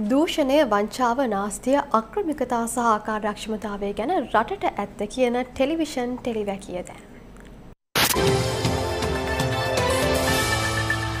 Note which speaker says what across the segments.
Speaker 1: දූෂණය වංචාව නාස්තිය අක්‍රමිකතා සහ ආකාරක්ෂමතාවය ගැන රටට ඇත්ත කියන ටෙලිවිෂන් ටෙලිවැකියද.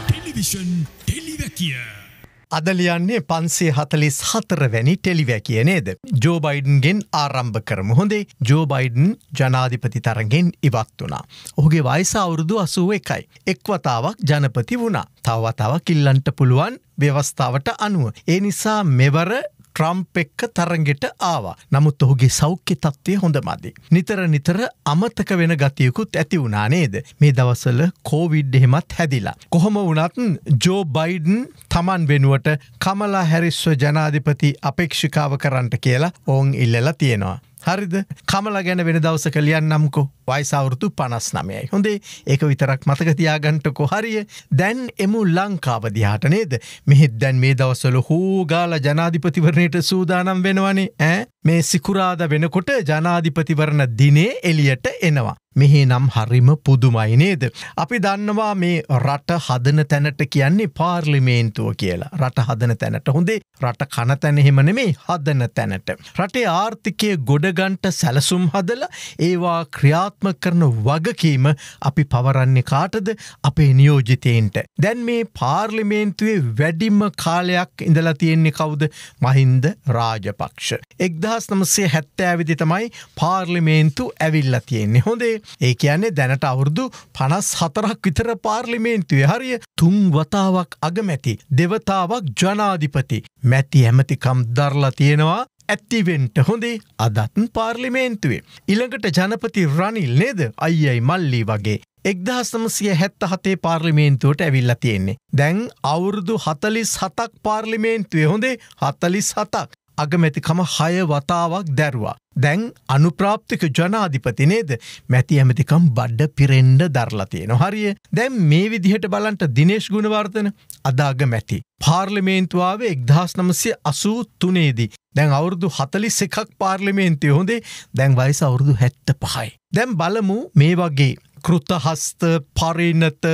Speaker 2: ටෙලිවිෂන් ටෙලිවැකිය.
Speaker 3: අදලියන්නේ පන්සේ හතලිස් හතරවැනි ටෙලිවැකිය නේද. ජෝබයිඩන්ගෙන් ආරම්භ කරමු හොඳේ ජෝබයිඩන් ජනාධිපති තරගෙන් ඉවත් වනා. ඔහුගේ වයිස අවුරුදු අසුව එකයි. එක්වතාවක් ජනපති වුණා. තවතාවක් ඉල්ලන්ට පුළුවන් ව්‍යවස්ථාවට අනුව. ඒ නිසා මෙවර ට්‍රම්ප් එක්ක තරගෙට ආවා. නමුත් ඔහුගේ සෞඛ්‍ය තත්ත්වය හොඳ මදි. නිතර නිතර අමතක වෙන ගතියකුත් ඇති වුණා නේද. මේ දවසල කෝවිඩ් එහෙමත් හැදිලා. කොහොම වනත් ජෝ බයිඩන් තමන් වෙනුවට කමලා හැරිස්ව ජනාධිපති අපේක්ෂිකාව කරන්නට කියලා ඔවුන් ඉල්ලලා තියෙනවා. හරිද? කමල ගැන වෙන දවස කලියන් නම්කෝ වයිසවුරුතු පනස් නමයයි හොඳේ ඒක විතරක් මතකතියාගන්ටකො හරිය. දැන් එමු ලංකාව දිහාට නේද? මෙහෙත් දැන් මේ දවසල හෝගාල ජනාධිපතිවරණයට සූදානම් වෙනවනේ ඇ මේ සිකුරාද වෙනකොට ජනාධිපතිවරණ දිනේ එලියට එනවා. මෙහි නම් හරිම පුදුමයි නේද. අපි දන්නවා මේ රට හදන තැනට කියන්නේ පාර්ලිමේන්තුව කියලා රට හදන තැනට හොඳේ රට කන තැනෙහෙමන මේ හදන තැනට. රටේ ආර්ථිකය ගොඩගන්ට සැලසුම් හදල ඒවා ක්‍රියාත්ම කරන වගකීම අපි පවරන්නේ කාටද අපේ නියෝජිතයන්ට. දැන් මේ පාර්ලිමේන්තුවේ වැඩිම්ම කාලයක් ඉඳලා තියෙන්නේ කවුද මහින්ද රාජපක්ෂ. එක්දා දෙදහස් නමසේ හැත්තෑවිදි තමයි පාර්ලිමේන්තු ඇවිල්ල තියෙන්නේ හොඳේ ඒ කියන්නේ දැනට අවුරුදු පනස් හතරක් විතර පාර්ලිමේන්තුවේ හරිය තුන් වතාවක් අගමැති දෙවතාවක් ජනාධිපති මැති ඇමතිකම් දර්ලා තියෙනවා ඇත්තිවෙන්ට හොඳේ අදත්න් පාර්ලිමේන්තුවේ. ඉළඟට ජනපති රනිල් නේද අයියයි මල්ලි වගේ. එක්දහස්නමසිය හැත්ත හතේ පාර්ලිමේන්තුවට ඇවිල්ල තියෙන්නේ. දැන් අවුරුදු හතලිස් හතක් පාර්ලිමේන්තුවේ හොඳේ හතලිස් හතක්. අගමැතිකම හය වතාවක් දැරවා. දැන් අනුප්‍රාප්තික ජනාධිපති නේද මැති ඇමතිකම් බඩ්ඩ පිරෙන්ඩ දර්ලතියෙන හරිය දැන් මේ විදිහට බලන්ට දිනේශ් ගුණවර්තන අදාග මැති. පාර්ලිමේන්තුවාවේ එක්දහස් නමසය අසූ තුනේදී. දැන් අවුරුදු හතලිස් එකක් පාර්ලිමේන්තය හොඳේ දැන් වයිස අවුරුදු හැත්ත පහයි. දැම් බලමු මේ වගේ කෘතහස්ත පරිනත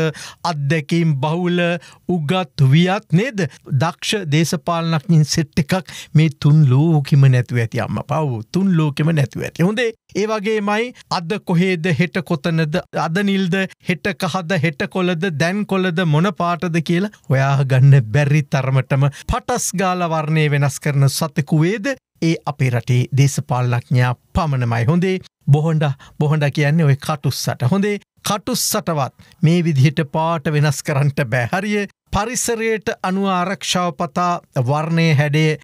Speaker 3: අත්දැකීම් බහුල උගත් වියත් නේද? දක්ෂ දේශපාලනක්ින් සෙට් එකක් මේ තුන් ලෝකෙම නැතුව ඇති අම්ම පව් තුන් ලෝකෙම නැතුව ඇති. හොඳේ ඒවගේමයි අද කොහේද හෙට කොතනද අදනිල්ද හෙට කහද හෙට කොලද දැන් කොලද මොන පාටද කියලා ඔයා ගන්න බැරි තරමටම පටස් ගාල වර්ණය වෙනස් කරන සතකුවේද ඒ අපේ රටේ දේශපාලනඥා පමණමයි. හොඳේ බොහොන්ඩ බොහොඩ කියන්නේ ඔය කටුස්සට. හොඳේ කටුස්සටවත් මේ විදිහට පාට වෙනස් කරන්නට බැහරිය පරිසරයට අනුව ආරක්ෂාව පතා වර්ණය හැඩේ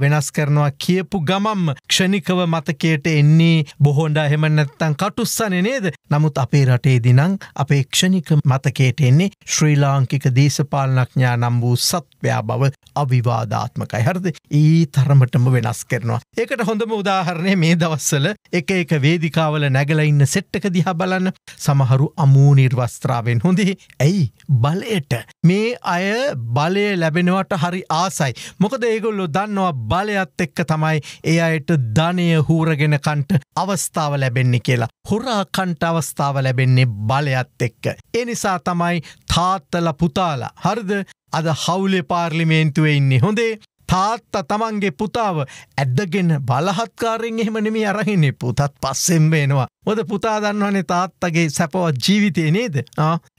Speaker 3: වෙනස් කරනවා කියපු ගමම් ක්ෂණිකව මතකයට එන්නේ බොහොන්ඩ හෙම නැත්තන් කටුස්සන නේද? නමුත් අපේ රටේ දිනං අපේ ක්ෂණික මතකයට එන්නේ ශ්‍රී ලාංකික දේශපාලනඥා නම් වූ සත්වයා බව අවිවාධාත්මකයි හරද? ඒ තරමටම වෙනස් කරනවා. ඒකට හොඳම උදාහරණය මේ දවස්සල එක එක වේදිකාවල නැගල ඉන්න සෙට්ටක දිහා බලන්න. සමහරු අමූනිර්වස්ත්‍රාවෙන් හොඳේ. ඇයි? බලයට. මේ අය අය බලය ලැබෙනවට හරි ආසයි. මොකද ඒගොල්ලො දන්නවා බලයත් එක්ක තමයි ඒ අයට ධනය හූරගෙන කන්ට අවස්ථාව ලැබෙන්නේ කියලා. හොරා කන්ට අවස්ථාව ලැබෙන්නේ බලයත් එක්ක. එනිසා තමයි තාත්තල පුතාලා හරිද අද හවුලේ පාර්ලිමේන්තුවේ ඉන්නේ හොඳේ තාත්තා තමන්ගේ පුතාව ඇඩ්ඩගෙන බලහත්කාරෙන් එහෙම නෙමි අරහින්නේ. පුතත් පස්සෙම් වෙනවා. මොද පුතා දන්නවනේ තාත්තගේ සැපවත් ජීවිතය නේද?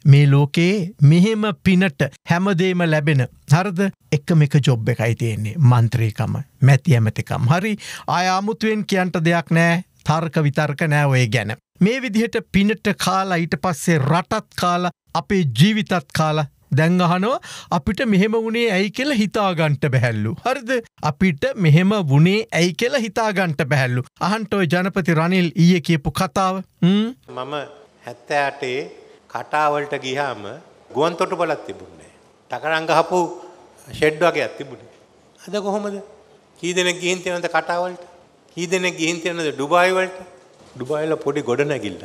Speaker 3: මේ ලෝකයේ මෙහෙම පිනට හැමදේම ලැබෙන හරද? එක්කම එක ජොබ් එකයි තියෙන්නේ. මන්ත්‍රීකම මැති ඇමතිකම්. හරි අයාමුතුවෙන් කියන්ට දෙයක් නෑ. තර්ක විතර්ක නෑ ඔය ගැන. මේ විදිහට පිනට කාලා ඊට පස්සේ රටත් කාලා අපේ ජීවිතත් කාලා දැන් අහනවා අපිට මෙහෙම වුණේ ඇයි කියල හිතාගන්ට බැහැල්ලු. හරිද අපිට මෙහෙම වුණේ ඇයි කියල හිතාගන්ට බැහැල්ලු. අහන්ටෝය ජනපති රනිල් ඊය කියපු කතාව
Speaker 4: මම හැත්තෑටේ කටාවලට ගිහාම ගුවන් තොට බලත් තිබුණේ. ටකරංගහපු ෂෙඩ් වගේ ඇතිබුණේ. අද කොහොමද කී දෙනෙක් ගිහින් තියෙනවද කටාවලට? කී දෙනෙක් ගිහින් තියෙනවද ඩුබායි වලට? ඩුබායිල පොඩි ගොඩ නැගිල්ල.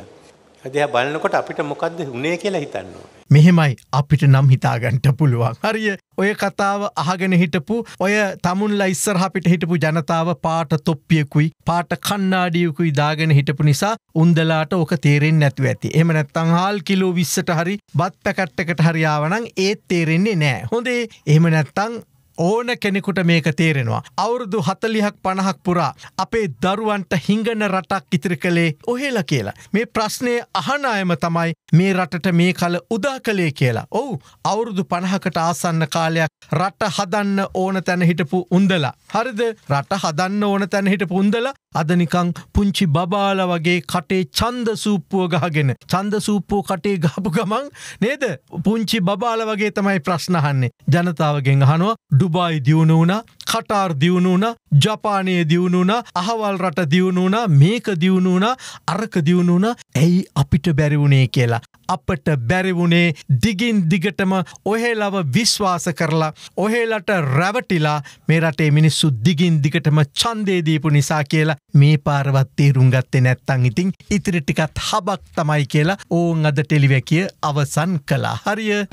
Speaker 4: අදයා බලනකොට අපිට මොකද්ද උනේ කියලා හිතන්න ඕනේ.
Speaker 3: මෙහෙමයි අපිට නම් හිතාගන්ට පුළුවන්. හරිය ඔය කතාව අහගෙන හිටපු ඔය තමුන්ලා ඉස්සරහපිට හිටපු ජනතාව පාට තොප්පියකුයි පාට කන්නාඩියකුයි දාගෙන හිටපු නිසා උන්දලාට ඕක තේරෙන් නැතුව ඇති. එම නැත්තං හාල් කිලෝ විස්සට හරි බත් පැකට්ටකට හරියාවනං ඒත් තේරෙන්නේ නෑ. හොඳේ එහෙම නැත්තං ඕන කෙනෙකුට මේක තේරෙනවා. අවුරුදු හතලිහක් පණහක් පුරා අපේ දරුවන්ට හිංගන රටක් ඉතිරි කළේ ඔහෙල කියලා. මේ ප්‍රශ්නය අහනායම තමයි මේ රටට මේ කල උදා කළේ කියලා. ඔවු අවුරුදු පණහකට ආසන්න කාලයක් රට හදන්න ඕන තැන හිටපු උන්දලා. හරිද රට හදන්න ඕන තැන හිටපු උන්දලා අදනිකං පුංචි බබාල වගේ කටේ චන්ද සූප්පුුව ගහගෙන චන්ද සූප්පූ කටේ ගහපු ගමන් නේද පුංචි බබාල වගේ තමයි ප්‍රශ්නහන්නේ ජනතාවගෙන් අහනුව ඩුබායි දියුණු වුණ කටාර් දියුණු වුණ ජපානය දියුණු වුණ අහවල් රට දියුණු වුණ මේක දියුණු වුණ අරක දියුණු වුණ ඇයි අපිට බැරිවුණේ කියලා. අපට බැරිවුණේ දිගින් දිගටම ඔහෙලව විශ්වාස කරලා ඔහෙලට රැවටිලා මේ රටේ මිනිස්සු දිගින් දිගටම චන්දේදීපු නිසා කියලා මේ පාරවත් තේරුම් ගත්තේ නැත්තං ඉතින් ඉතිරි ටිකත් හබක් තමයි කියලා ඕන් අද ටෙලිවැකිය අවසන් කලා හරිය.